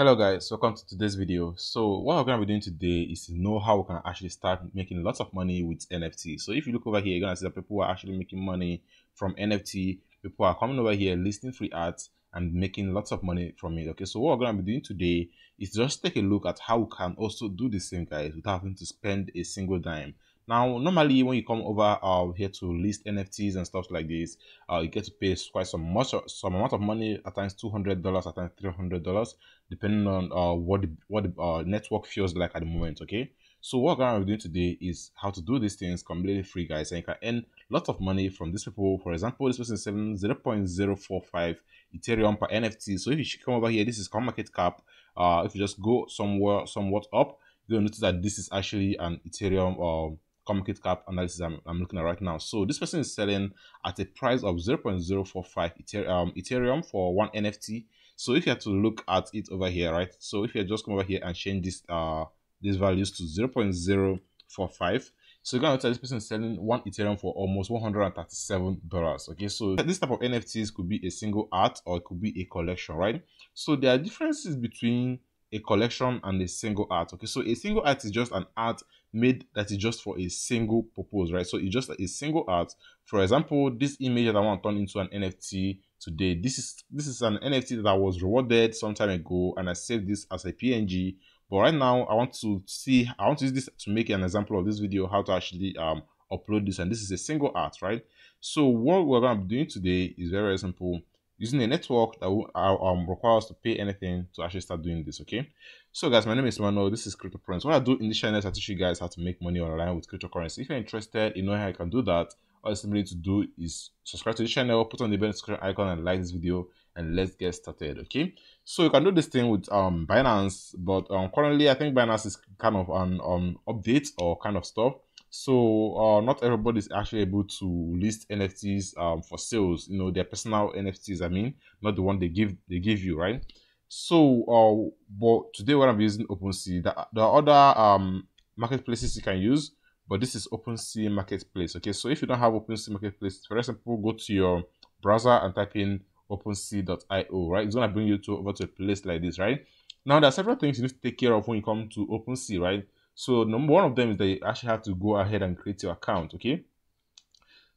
Hello guys, welcome to today's video. So what we're to be doing today is to know how we can actually start making lots of money with NFT. So if you look over here, you're to see that people are actually making money from NFT. People are coming over here listing free ads and making lots of money from it. Okay, so what we're to be doing today is just take a look at how we can also do the same guys without having to spend a single dime. Now, normally when you come over uh, here to list NFTs and stuff like this, uh, you get to pay quite some much some amount of money at times two hundred dollars, at times three hundred dollars, depending on uh, what the, what the uh, network feels like at the moment. Okay, so what be doing today is how to do these things completely free, guys, and you can earn lots of money from these people. For example, this person is selling zero point zero four five Ethereum per NFT. So if you come over here, this is CoinMarketCap. Uh, if you just go somewhere somewhat up, you'll notice that this is actually an Ethereum. Uh, market cap analysis I'm, I'm, looking at right now. So this person is selling at a price of 0.045 Ethereum, um, Ethereum for one NFT. So if you have to look at it over here, right? So if you just come over here and change this uh these values to 0.045, so you're gonna notice this person selling one Ethereum for almost $137. Okay, so this type of NFTs could be a single art or it could be a collection, right? So there are differences between a collection and a single art. Okay, so a single art is just an art made that is just for a single purpose, right? So it's just a single art. For example, this image that I want to turn into an NFT today. This is this is an NFT that I was rewarded some time ago, and I saved this as a PNG. But right now, I want to see, I want to use this to make an example of this video, how to actually um upload this, and this is a single art, right? So what we're going to be doing today is very, very simple using a network that will um, require us to pay anything to actually start doing this, okay? So guys, my name is Manuel, this is CryptoPrince. What I do in this channel is I teach you guys how to make money online with cryptocurrency. If you're interested in knowing how you can do that, all you simply need to do is subscribe to the channel, put on the bell notification icon and like this video and let's get started, okay? So you can do this thing with um, Binance, but um, currently I think Binance is kind of an um, update or kind of stuff. So uh, not everybody is actually able to list NFTs um, for sales. You know, their personal NFTs. I mean, not the one they give they give you, right? So, uh, but today when I'm using OpenSea, there, there are other um marketplaces you can use, but this is OpenSea Marketplace. Okay, so if you don't have OpenSea Marketplace, for example. Go to your browser and type in OpenSea.io. Right, it's gonna bring you to over to a place like this. Right now, there are several things you need to take care of when you come to OpenSea. Right so number one of them is that you actually have to go ahead and create your account, okay?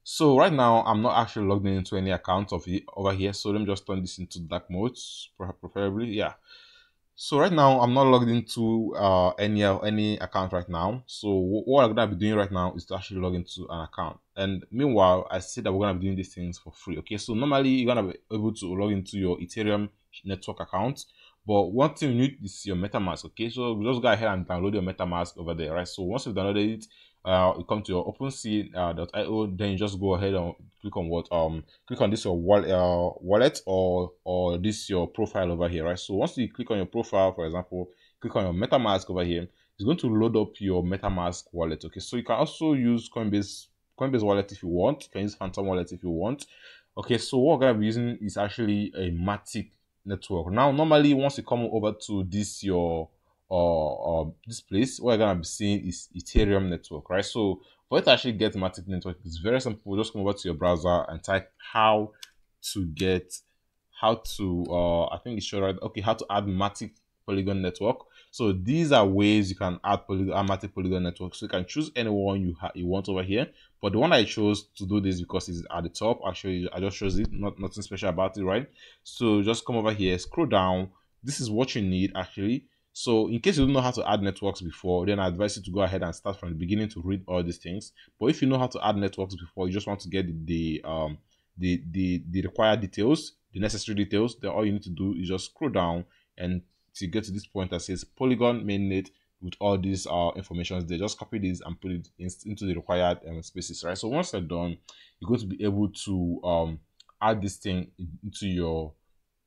So right now, I'm not actually logged into any account of it over here. So let me just turn this into dark mode, preferably, yeah. So right now, I'm not logged into uh, any any account right now. So what I'm gonna be doing right now is to actually log into an account. And meanwhile, I said that we're gonna be doing these things for free. Okay, so normally you're gonna be able to log into your Ethereum network account but one thing you need is your MetaMask. Okay, so just go ahead and download your MetaMask over there, right? So once you've downloaded it, uh, you come to your OpenSea.io, uh, then you just go ahead and click on what um click on this your wallet uh, wallet or or this your profile over here, right? So once you click on your profile, for example, click on your MetaMask over here, it's going to load up your MetaMask wallet. Okay, so you can also use Coinbase Coinbase wallet if you want. You can use Phantom wallet if you want. Okay, so what we're gonna be using is actually a Matic network. Now, normally once you come over to this your uh, uh this place, what you're gonna be seeing is Ethereum network, right? So for it to actually get Matic network, it's very simple. Just come over to your browser and type how to get how to uh I think it's sure right okay how to add Matic Polygon network. So these are ways you can add polygon, Matic Polygon network. So you can choose anyone you you want over here. But the one I chose to do this because it's at the top. Actually, I just chose it. Not nothing special about it, right? So just come over here, scroll down. This is what you need actually. So in case you don't know how to add networks before, then I advise you to go ahead and start from the beginning to read all these things. But if you know how to add networks before, you just want to get the, the um the the the required details, the necessary details, then all you need to do is just scroll down and to get to this point that says Polygon mainnet with all these uh informations they just copy this and put it in, into the required um, spaces right? So once they're done you're going to be able to um add this thing into your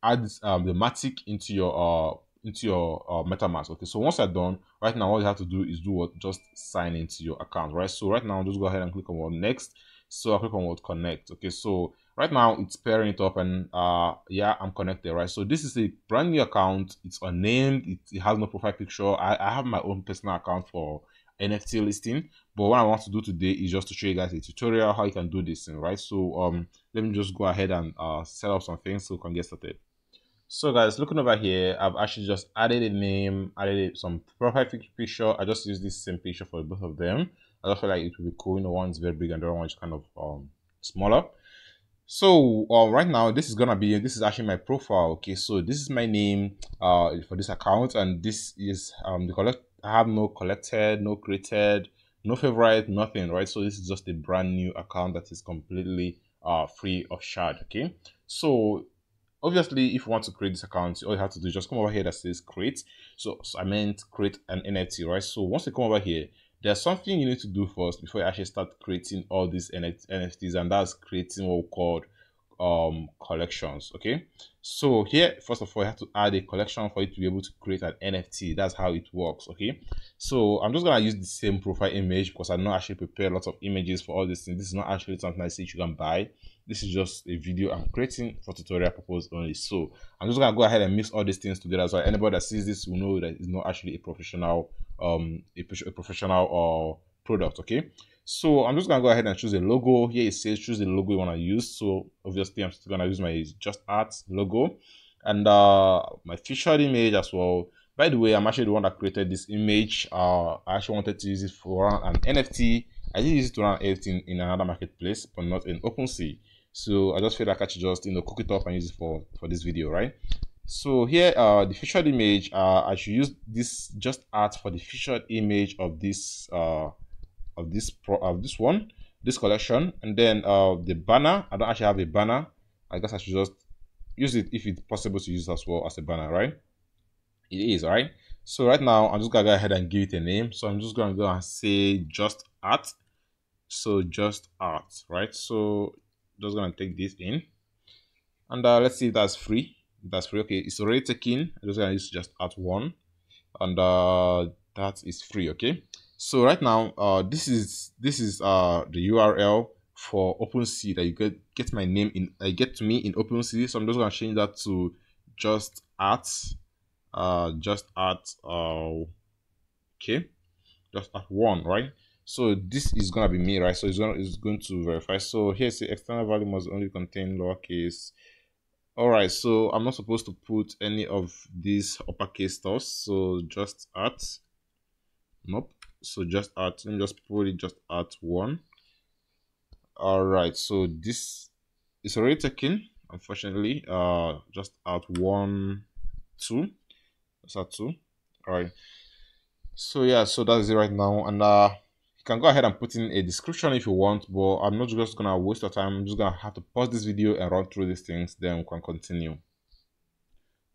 add this, um the matic into your uh into your uh, metamask. Okay so once they're done right now all you have to do is do what? Just sign into your account right? So right now just go ahead and click on what next. So i click on what connect. Okay so right now it's pairing it up and uh yeah i'm connected right so this is a brand new account it's unnamed it, it has no profile picture I, I have my own personal account for nft listing but what i want to do today is just to show you guys a tutorial how you can do this thing right so um let me just go ahead and uh set up some things so we can get started So guys, looking over here, I've actually just added a name, added some profile picture. I just use this same picture for both of them. I just feel like it would be cool. You know, one's very big and the other one's kind of um smaller. So uh, right now, this is gonna be this is actually my profile. Okay, so this is my name uh for this account, and this is um the collect. I have no collected, no created, no favorite, nothing. Right, so this is just a brand new account that is completely uh free of charge. Okay, so obviously if you want to create this account all you have to do is just come over here that says create so, so i meant create an nft right so once you come over here there's something you need to do first before you actually start creating all these nfts and that's creating what we call um collections okay? So here first of all you have to add a collection for you to be able to create an nft that's how it works okay? So i'm just gonna use the same profile image because I'm not actually prepared lots of images for all these things. This is not actually something i say you can buy. This is just a video i'm creating for tutorial purpose only. So i'm just gonna go ahead and mix all these things together. So anybody that sees this will know that it's not actually a professional um a, a professional or product okay? So i'm just gonna go ahead and choose a logo. Here it says choose the logo you want to use. So obviously i'm still gonna use my just art logo. And uh my featured image as well. By the way i'm actually the one that created this image. Uh i actually wanted to use it for an nft i did use it to run nft in, in another marketplace but not in OpenSea. So I just feel like I should just you know cook it up and use it for for this video, right? So here, uh, the featured image, uh, I should use this just art for the featured image of this uh of this pro of this one, this collection, and then uh the banner. I don't actually have a banner. I guess I should just use it if it's possible to use as well as a banner, right? It is, right? So right now, I'm just gonna go ahead and give it a name. So I'm just gonna go and say just art. So just art, right? So just gonna take this in and uh, let's see if that's free that's free okay. It's already taken. I'm just gonna use just at one. And uh that is free okay? So right now uh this is this is uh the url for OpenSea that you get get my name in I uh, get to me in OpenSea. So I'm just gonna change that to just at uh just at uh okay? Just at one right? So this is gonna be me right? So it's gonna it's going to verify. So here's the external value must only contain lowercase all right so i'm not supposed to put any of these uppercase stuff so just at nope so just at let me just put it just at one. All right so this is already taken unfortunately uh just at one two that's at two all right. So yeah so that's it right now and uh can go ahead and put in a description if you want, but I'm not just gonna waste your time. I'm just gonna have to pause this video and run through these things, then we can continue.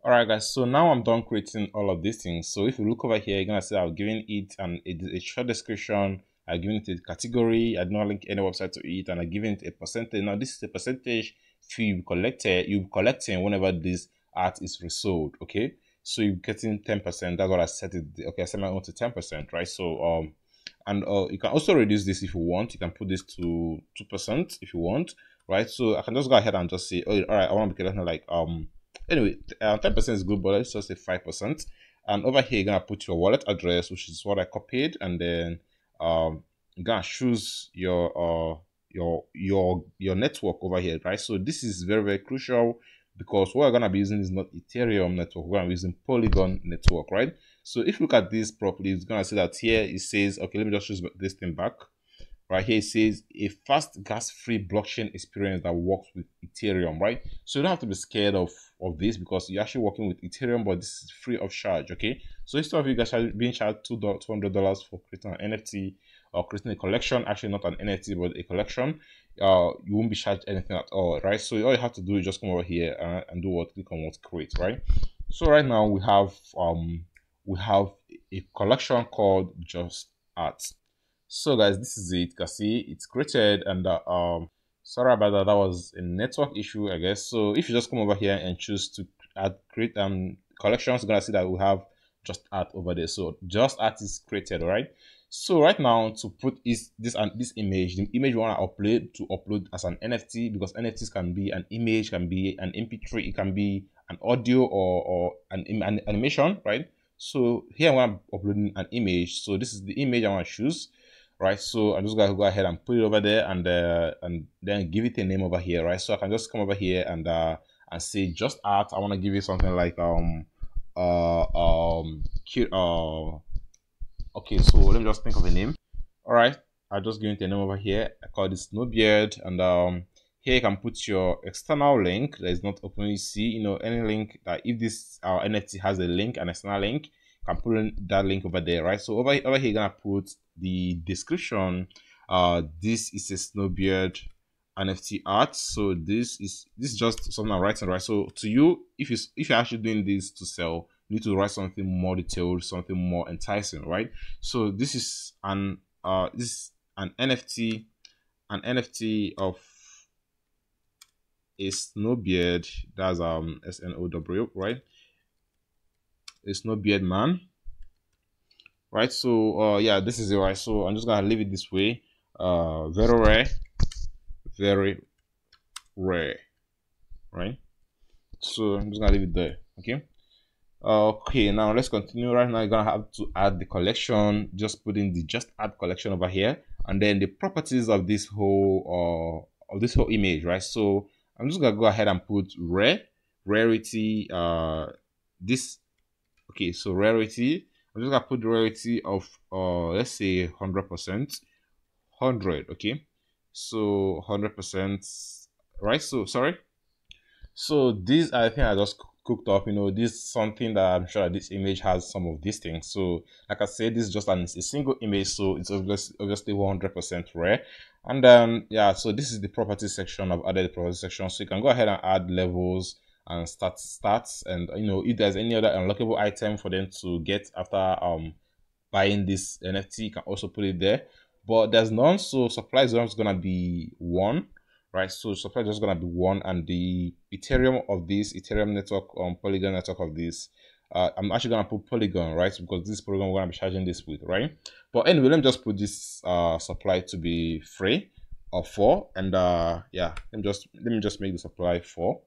Alright guys, so now I'm done creating all of these things. So if you look over here, you're gonna see I've given it an, a, a short description, I've given it a category, I did not link any website to it, and I've given it a percentage. Now this is a percentage fee you collected, you collecting whenever this art is resold, okay? So you're getting 10%, that's what I set it, okay, I set my own to 10%, right? So um and uh, you can also reduce this if you want. You can put this to two percent if you want right? So i can just go ahead and just say oh all right i want to be collecting like um anyway uh, 10 percent is good but let's just say five percent. And over here you're gonna put your wallet address which is what i copied and then um you're gonna choose your uh your your your network over here right? So this is very very crucial because what we're to be using is not Ethereum network, we're to be using Polygon network, right? So if you look at this properly, it's to say that here it says, okay, let me just choose this thing back. Right here it says a fast gas-free blockchain experience that works with Ethereum, right? So you don't have to be scared of, of this because you're actually working with Ethereum, but this is free of charge, okay? So instead of you guys being charged $200 for creating an NFT or creating a collection, actually not an NFT, but a collection, uh, you won't be charged anything at all, right? So all you have to do is just come over here and, and do what click on what create, right? So right now we have um we have a collection called just art. So guys, this is it. You can see it's created and uh, um sorry about that. That was a network issue, I guess. So if you just come over here and choose to add create um collections, you're gonna see that we have just art over there. So just art is created, right? So right now to put is this and this image, the image you want to upload to upload as an NFT because NFTs can be an image, can be an MP3, it can be an audio or, or an, an animation, right? So here I'm uploading an image. So this is the image I want to choose, right? So I'm just gonna go ahead and put it over there and uh, and then give it a name over here, right? So I can just come over here and uh, and say just art i want to give you something like um uh um cute uh okay so let me just think of a name all right i'll just give it a name over here i call this snowbeard and um here you can put your external link that is not OpenSea you know any link that if this our nft has a link an external link you can put that link over there right? So over, over here you're gonna put the description. Uh this is a snowbeard nft art. So this is this is just something i'm writing right? So to you if you if you're actually doing this to sell you need to write something more detailed something more enticing right? So this is an uh this is an nft an nft of a snowbeard that's um s-n-o-w right? A beard man. Right so uh yeah this is it right? So i'm just gonna leave it this way. Uh very rare. Very rare. Right? So i'm just gonna leave it there okay? Okay now let's continue. Right now you're gonna have to add the collection. Just put in the just add collection over here. And then the properties of this whole uh of this whole image right? So I'm just gonna go ahead and put rare, rarity, uh, this, okay, so rarity, I'm just gonna put the rarity of, uh, let's say 100%, 100, okay, so 100%, right, so, sorry, so this, I think I just cooked up, you know, this is something that I'm sure this image has some of these things, so, like I said, this is just an, a single image, so it's obviously, obviously 100% rare, and then yeah so this is the property section. I've added the properties section. So you can go ahead and add levels and start stats. And you know if there's any other unlockable item for them to get after um buying this nft you can also put it there. But there's none so supply is gonna be one right so supply is just gonna be one and the ethereum of this ethereum network um polygon network of this uh, I'm actually gonna put Polygon, right? Because this Polygon we're gonna be charging this with, right? But anyway, let me just put this uh, supply to be free or four, and uh, yeah, let me just let me just make the supply four,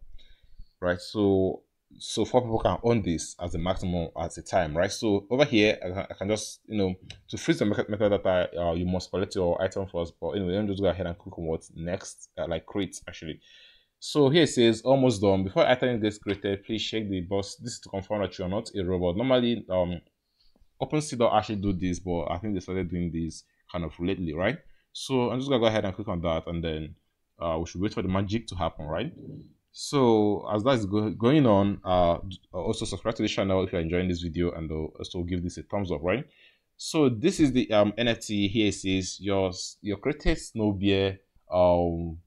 right? So so four people can own this as a maximum at a time, right? So over here, I can, just you know to freeze the metadata, uh, you must collect your item first. But anyway, let me just go ahead and click on what's next, uh, like create actually. So here it says almost done. Before item gets created, please check the box. This is to confirm that you're not a robot. Normally, um, OpenSea don't actually do this, but I think they started doing this kind of lately, right? So I'm just gonna go ahead and click on that, and then uh, we should wait for the magic to happen, right? So as that is go going on, uh, also subscribe to the channel if you're enjoying this video, and also give this a thumbs up, right? So this is the um NFT. Here it says your your created snow bear um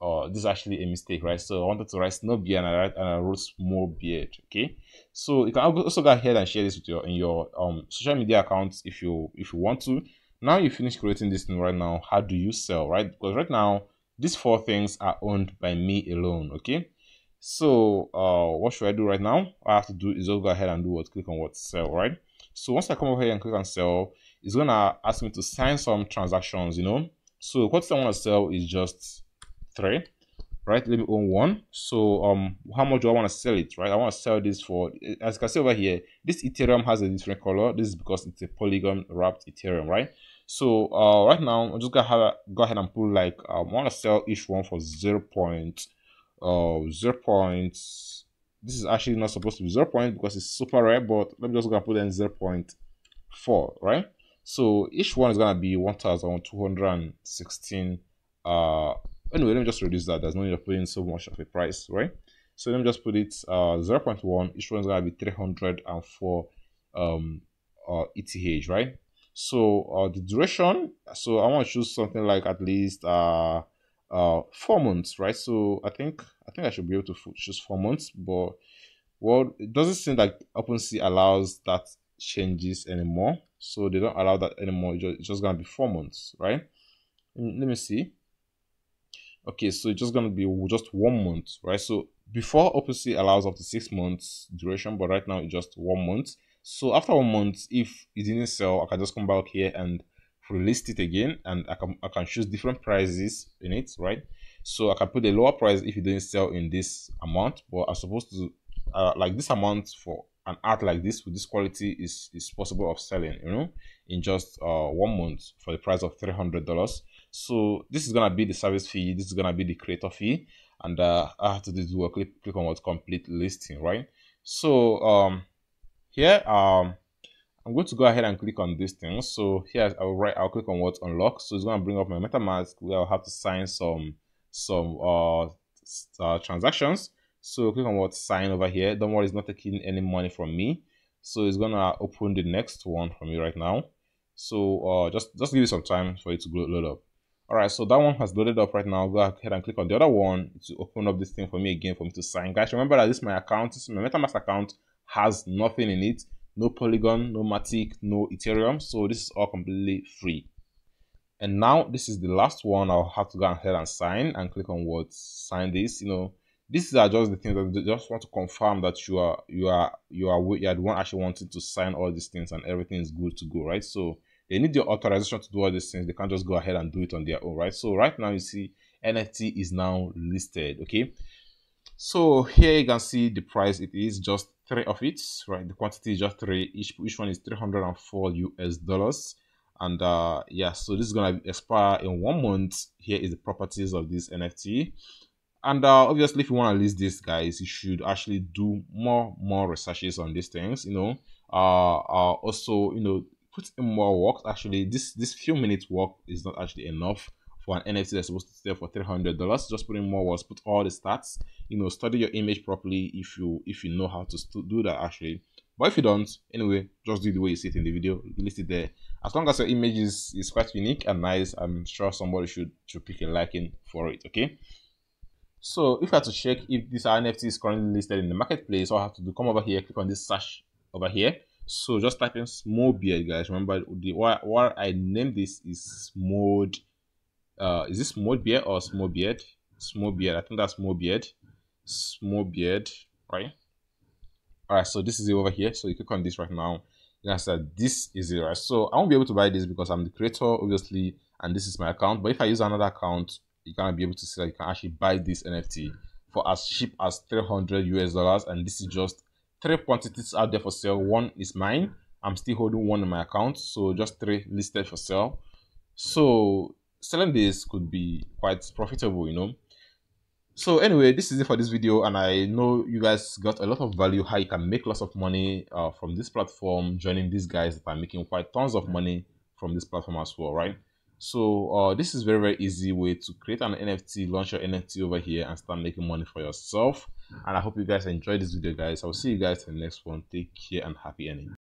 uh, this is actually a mistake, right? So I wanted to write snow beard and I write and I wrote small beard. Okay, so you can also go ahead and share this with your in your um social media accounts if you if you want to. Now you finish creating this thing right now. How do you sell, right? Because right now these four things are owned by me alone. Okay, so uh, what should I do right now? I have to do is just go ahead and do what click on what sell, right? So once I come over here and click on sell, it's gonna ask me to sign some transactions. You know, so what I want to sell is just three right let me own one so um how much do i want to sell it right i want to sell this for as you can see over here this ethereum has a different color this is because it's a polygon wrapped ethereum right so uh right now i'm just gonna have a, go ahead and put like um, i want to sell each one for 0 point uh 0 points this is actually not supposed to be 0 point because it's super rare but let me just go and put in 0 0.4 right? So each one is gonna be 1216 uh anyway let me just reduce that. There's no need of putting so much of a price right? So let me just put it uh 0 0.1 each one's gonna be 304 um uh eth right? So uh the duration so i want to choose something like at least uh uh four months right? So i think i think i should be able to choose four months but well it doesn't seem like OpenSea allows that changes anymore. So they don't allow that anymore. It's just gonna be four months right? Let me see. Okay so it's just to be just one month right? So before OpenSea allows up to six months duration but right now it's just one month. So after one month if it didn't sell i can just come back here and relist it again and i can i can choose different prices in it right so i can put a lower price if it didn't sell in this amount but i'm supposed to uh, like this amount for an art like this with this quality is is possible of selling you know in just uh one month for the price of 300 dollars so this is gonna be the service fee. This is gonna be the creator fee, and uh, I have to do a click click on what complete listing, right? So um here um I'm going to go ahead and click on this thing. So here I'll write I'll click on what unlock. So it's going to bring up my MetaMask where I'll have to sign some some uh, uh transactions. So click on what sign over here. Don't worry, it's not taking any money from me. So it's gonna open the next one for me right now. So uh just just give it some time for it to load up. All right, so that one has loaded up right now. Go ahead and click on the other one to open up this thing for me again for me to sign. Guys, remember that this is my account. This is my MetaMask account has nothing in it. No Polygon, no Matic, no Ethereum. So this is all completely free. And now this is the last one. I'll have to go ahead and sign and click on what sign this. You know, these are just the things that just want to confirm that you are you are you are you are the one actually wanting to sign all these things and everything is good to go, right? So they need your authorization to do all these things. They can't just go ahead and do it on their own, right? So right now you see NFT is now listed. Okay. So here you can see the price. It is just three of it, right? The quantity is just three. Each each one is 304 US dollars. And uh yeah, so this is gonna expire in one month. Here is the properties of this NFT. And uh, obviously, if you want to list this, guys, you should actually do more more researches on these things. You know, uh, uh also you know put in more work. Actually, this this few minutes work is not actually enough for an NFT that's supposed to sell for three hundred dollars. Just put in more words, put all the stats. You know, study your image properly if you if you know how to do that actually. But if you don't, anyway, just do the way you see it in the video. List it there. As long as your image is, is quite unique and nice, I'm sure somebody should should pick a liking for it. Okay. So if I have to check if this NFT is currently listed in the marketplace, all I have to do come over here, click on this search over here so just type in small beard, guys. Remember the what, what I named this is mode. Uh, is this small beard or small beard? Small beard. I think that's small beard. Small beard, right? All right. So this is it over here. So you click on this right now. You can say this is it, right? So I won't be able to buy this because I'm the creator, obviously, and this is my account. But if I use another account, you can be able to see that you can actually buy this NFT for as cheap as 300 US dollars, and this is just three quantities out there for sale. One is mine. I'm still holding one in my account, so just three listed for sale. So selling this could be quite profitable, you know. So anyway, this is it for this video, and I know you guys got a lot of value how you can make lots of money uh, from this platform, joining these guys that are making quite tons of money from this platform as well, right? So uh, this is very very easy way to create an NFT, launch your NFT over here, and start making money for yourself. And I hope you guys enjoyed this video, guys. I'll see you guys in the next one. Take care and happy ending.